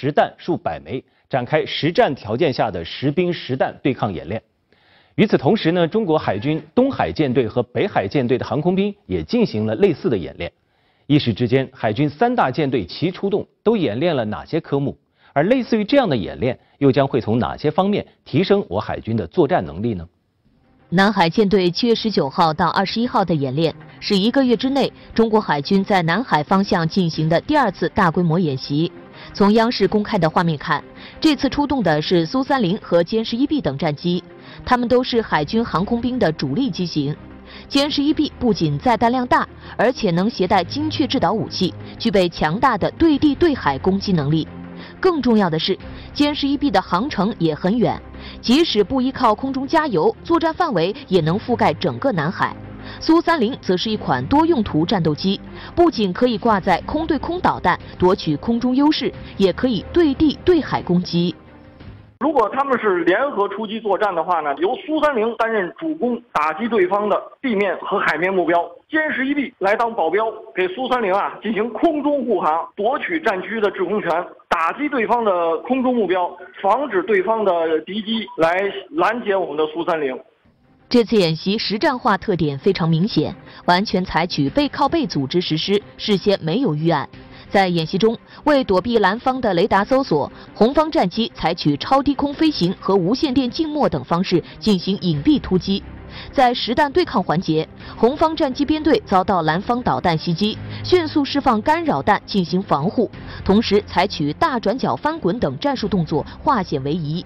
实弹数百枚，展开实战条件下的实兵实弹对抗演练。与此同时呢，中国海军东海舰队和北海舰队的航空兵也进行了类似的演练。一时之间，海军三大舰队齐出动，都演练了哪些科目？而类似于这样的演练，又将会从哪些方面提升我海军的作战能力呢？南海舰队七月十九号到二十一号的演练，是一个月之内中国海军在南海方向进行的第二次大规模演习。从央视公开的画面看，这次出动的是苏三零和歼十一 B 等战机，它们都是海军航空兵的主力机型。歼十一 B 不仅载弹量大，而且能携带精确制导武器，具备强大的对地对海攻击能力。更重要的是，歼十一 B 的航程也很远，即使不依靠空中加油，作战范围也能覆盖整个南海。苏三零则是一款多用途战斗机，不仅可以挂载空对空导弹夺取空中优势，也可以对地对海攻击。如果他们是联合出击作战的话呢，由苏三零担任主攻，打击对方的地面和海面目标；歼十一 B 来当保镖，给苏三零啊进行空中护航，夺取战区的制空权，打击对方的空中目标，防止对方的敌机来拦截我们的苏三零。这次演习实战化特点非常明显，完全采取背靠背组织实施，事先没有预案。在演习中，为躲避蓝方的雷达搜索，红方战机采取超低空飞行和无线电静默等方式进行隐蔽突击。在实弹对抗环节，红方战机编队遭到蓝方导弹袭击，迅速释放干扰弹进行防护，同时采取大转角翻滚等战术动作化险为夷。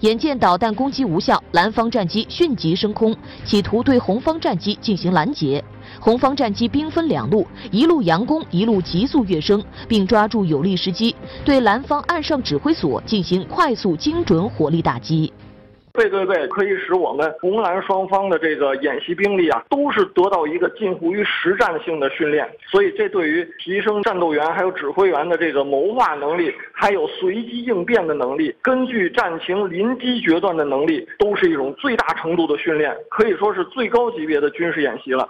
眼见导弹攻击无效，蓝方战机迅即升空，企图对红方战机进行拦截。红方战机兵分两路，一路佯攻，一路急速跃升，并抓住有利时机，对蓝方岸上指挥所进行快速、精准火力打击。背对背可以使我们红蓝双方的这个演习兵力啊，都是得到一个近乎于实战性的训练，所以这对于提升战斗员还有指挥员的这个谋划能力，还有随机应变的能力，根据战情临机决断的能力，都是一种最大程度的训练，可以说是最高级别的军事演习了。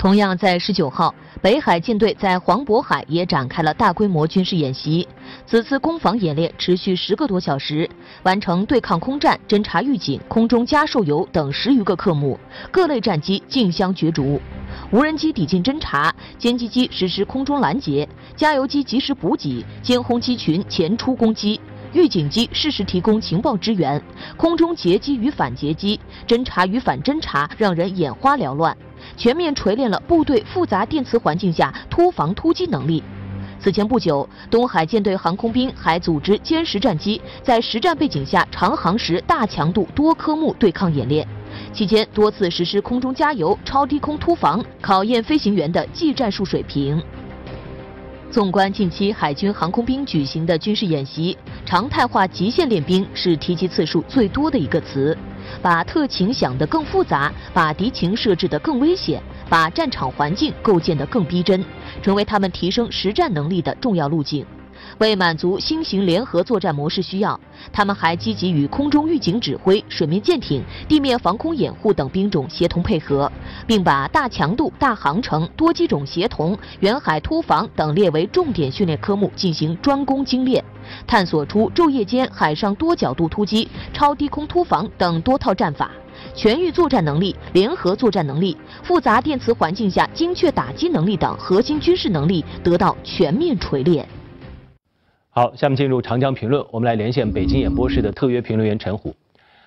同样在十九号，北海舰队在黄渤海也展开了大规模军事演习。此次攻防演练持续十个多小时，完成对抗空战、侦察预警、空中加受油等十余个科目，各类战机竞相角逐。无人机抵近侦察，歼击机实施空中拦截，加油机及时补给，歼轰机群前出攻击，预警机适时提供情报支援，空中截击与反截击、侦察与反侦察，让人眼花缭乱。全面锤炼了部队复杂电磁环境下突防突击能力。此前不久，东海舰队航空兵还组织歼十战机在实战背景下长航时大强度多科目对抗演练，期间多次实施空中加油、超低空突防，考验飞行员的技战术水平。纵观近期海军航空兵举行的军事演习，常态化极限练兵是提及次数最多的一个词。把特情想得更复杂，把敌情设置得更危险，把战场环境构建得更逼真，成为他们提升实战能力的重要路径。为满足新型联合作战模式需要，他们还积极与空中预警指挥、水面舰艇、地面防空掩护等兵种协同配合，并把大强度、大航程、多机种协同、远海突防等列为重点训练科目进行专攻精练，探索出昼夜间海上多角度突击、超低空突防等多套战法，全域作战能力、联合作战能力、复杂电磁环境下精确打击能力等核心军事能力得到全面锤炼。好，下面进入长江评论，我们来连线北京演播室的特约评论员陈虎。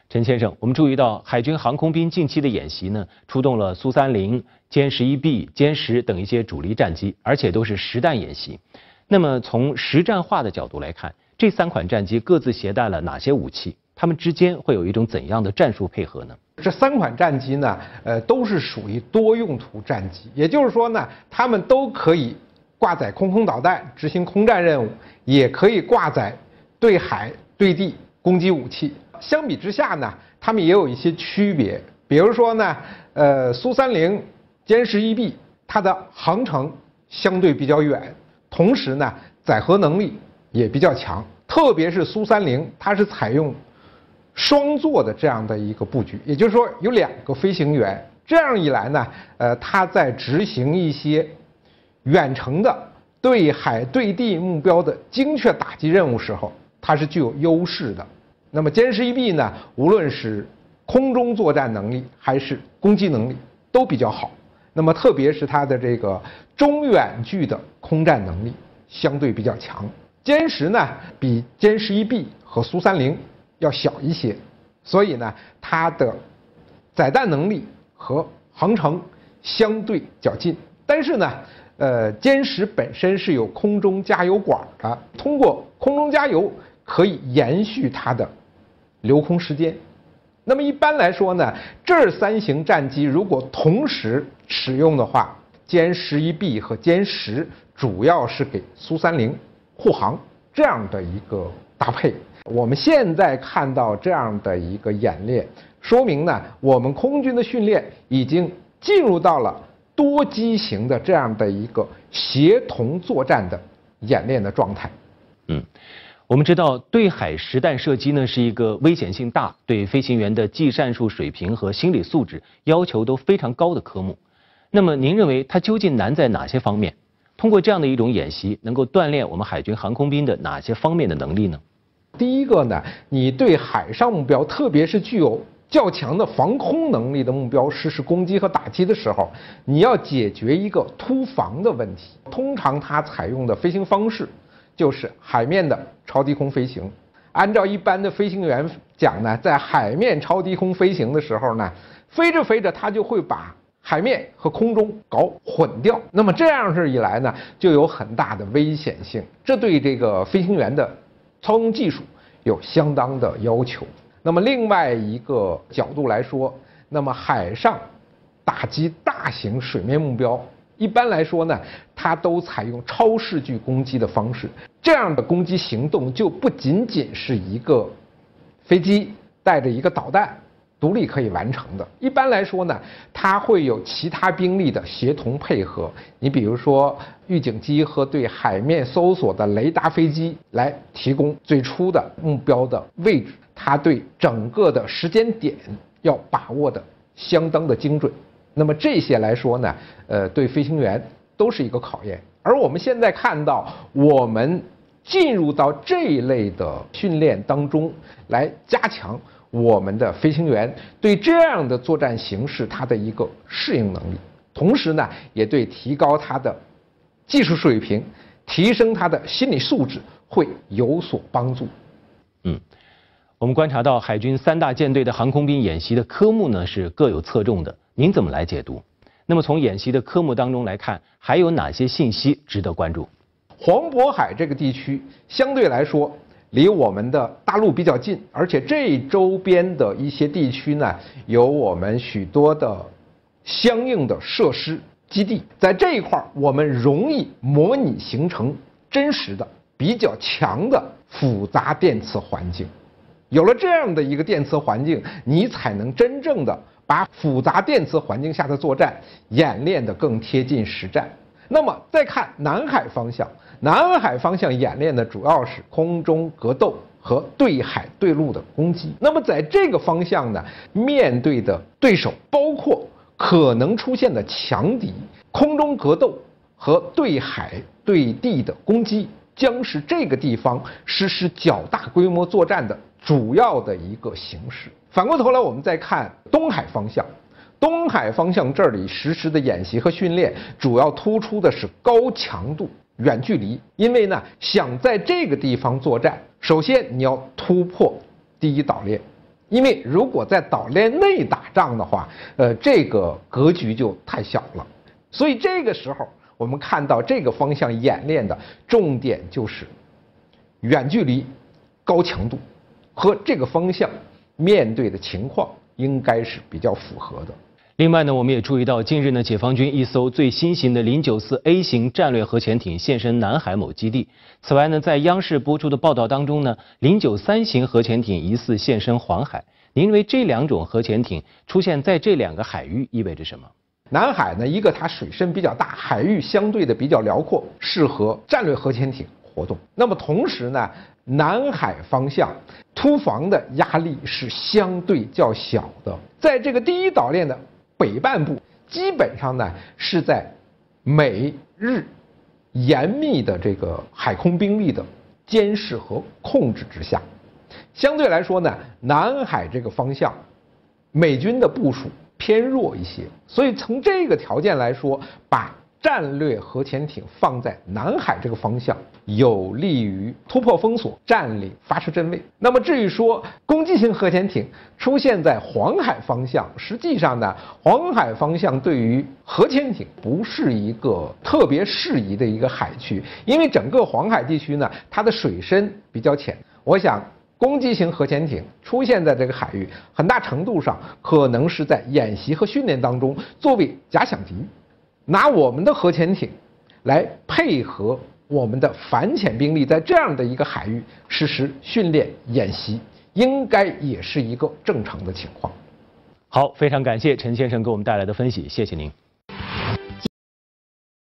陈先生，我们注意到海军航空兵近期的演习呢，出动了苏三零、歼十一 B、歼十等一些主力战机，而且都是实弹演习。那么从实战化的角度来看，这三款战机各自携带了哪些武器？它们之间会有一种怎样的战术配合呢？这三款战机呢，呃，都是属于多用途战机，也就是说呢，它们都可以。挂载空空导弹执行空战任务，也可以挂载对海对地攻击武器。相比之下呢，它们也有一些区别。比如说呢，呃，苏三零歼十一 B 它的航程相对比较远，同时呢，载荷能力也比较强。特别是苏三零，它是采用双座的这样的一个布局，也就是说有两个飞行员。这样一来呢，呃，它在执行一些远程的对海对地目标的精确打击任务时候，它是具有优势的。那么歼十一 B 呢，无论是空中作战能力还是攻击能力都比较好。那么特别是它的这个中远距的空战能力相对比较强。歼十呢比歼十一 B 和苏三零要小一些，所以呢它的载弹能力和航程相对较近。但是呢，呃，歼十本身是有空中加油管的，通过空中加油可以延续它的留空时间。那么一般来说呢，这三型战机如果同时使用的话，歼十一 B 和歼十主要是给苏三零护航这样的一个搭配。我们现在看到这样的一个演练，说明呢，我们空军的训练已经进入到了多机型的这样的一个协同作战的演练的状态。嗯。我们知道，对海实弹射击呢是一个危险性大、对飞行员的技战术水平和心理素质要求都非常高的科目。那么，您认为它究竟难在哪些方面？通过这样的一种演习，能够锻炼我们海军航空兵的哪些方面的能力呢？第一个呢，你对海上目标，特别是具有较强的防空能力的目标实施攻击和打击的时候，你要解决一个突防的问题。通常它采用的飞行方式。就是海面的超低空飞行。按照一般的飞行员讲呢，在海面超低空飞行的时候呢，飞着飞着，它就会把海面和空中搞混掉。那么这样式一来呢，就有很大的危险性。这对这个飞行员的操纵技术有相当的要求。那么另外一个角度来说，那么海上打击大型水面目标。一般来说呢，它都采用超视距攻击的方式。这样的攻击行动就不仅仅是一个飞机带着一个导弹独立可以完成的。一般来说呢，它会有其他兵力的协同配合。你比如说，预警机和对海面搜索的雷达飞机来提供最初的目标的位置。它对整个的时间点要把握的相当的精准。那么这些来说呢，呃，对飞行员都是一个考验。而我们现在看到，我们进入到这一类的训练当中，来加强我们的飞行员对这样的作战形式它的一个适应能力，同时呢，也对提高他的技术水平、提升他的心理素质会有所帮助。嗯，我们观察到海军三大舰队的航空兵演习的科目呢是各有侧重的。您怎么来解读？那么从演习的科目当中来看，还有哪些信息值得关注？黄渤海这个地区相对来说离我们的大陆比较近，而且这周边的一些地区呢，有我们许多的相应的设施基地，在这一块儿，我们容易模拟形成真实的、比较强的复杂电磁环境。有了这样的一个电磁环境，你才能真正的。把复杂电磁环境下的作战演练得更贴近实战。那么再看南海方向，南海方向演练的主要是空中格斗和对海对陆的攻击。那么在这个方向呢，面对的对手包括可能出现的强敌，空中格斗和对海对地的攻击将是这个地方实施较大规模作战的主要的一个形式。反过头来，我们再看东海方向，东海方向这里实施的演习和训练，主要突出的是高强度远距离。因为呢，想在这个地方作战，首先你要突破第一岛链，因为如果在岛链内打仗的话，呃，这个格局就太小了。所以这个时候，我们看到这个方向演练的重点就是远距离、高强度和这个方向。面对的情况应该是比较符合的。另外呢，我们也注意到，近日呢，解放军一艘最新型的零九四 A 型战略核潜艇现身南海某基地。此外呢，在央视播出的报道当中呢，零九三型核潜艇疑似现身黄海。您认为这两种核潜艇出现在这两个海域意味着什么？南海呢，一个它水深比较大，海域相对的比较辽阔，适合战略核潜艇活动。那么同时呢？南海方向突防的压力是相对较小的，在这个第一岛链的北半部，基本上呢是在美日严密的这个海空兵力的监视和控制之下。相对来说呢，南海这个方向，美军的部署偏弱一些，所以从这个条件来说，把战略核潜艇放在南海这个方向，有利于突破封锁、占领发射阵位。那么至于说攻击型核潜艇出现在黄海方向，实际上呢，黄海方向对于核潜艇不是一个特别适宜的一个海区，因为整个黄海地区呢，它的水深比较浅。我想。攻击型核潜艇出现在这个海域，很大程度上可能是在演习和训练当中作为假想敌，拿我们的核潜艇来配合我们的反潜兵力，在这样的一个海域实施训练演习，应该也是一个正常的情况。好，非常感谢陈先生给我们带来的分析，谢谢您。